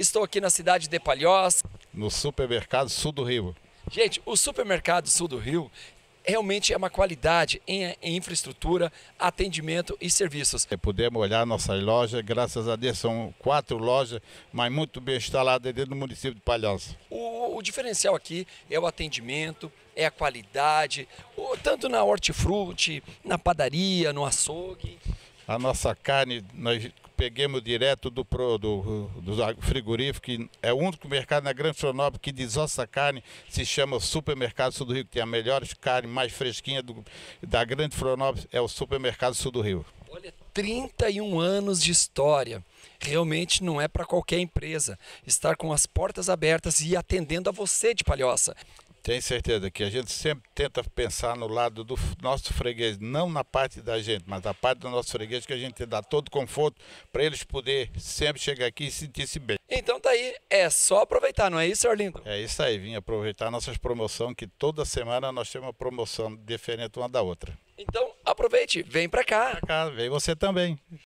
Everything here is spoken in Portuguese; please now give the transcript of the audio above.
Estou aqui na cidade de Palhoça. No supermercado Sul do Rio. Gente, o supermercado Sul do Rio realmente é uma qualidade em, infraestrutura, atendimento e serviços. Podemos olhar nossas lojas, graças a Deus são quatro lojas, mas muito bem instaladas dentro do município de Palhoça. O, o diferencial aqui é o atendimento, é a qualidade, tanto na hortifruti, na padaria, no açougue. A nossa carne, nós peguemos direto do, do, do frigorífico, que é o único mercado na Grande Florianópolis que desossa carne, se chama Supermercado Sul do Rio, que tem a melhor carne mais fresquinha do, da Grande Florianópolis, é o Supermercado Sul do Rio. Olha, 31 anos de história. Realmente não é para qualquer empresa estar com as portas abertas e atendendo a você de Palhoça. Tenho certeza que a gente sempre tenta pensar no lado do nosso freguês, não na parte da gente, mas na parte do nosso freguês, que a gente dá todo conforto para eles poderem sempre chegar aqui e sentir-se bem. Então tá aí, é só aproveitar, não é isso, Orlindo? É isso aí, vim aproveitar nossas promoções, que toda semana nós temos uma promoção diferente uma da outra. Então aproveite, vem para cá. Pra cá, vem você também.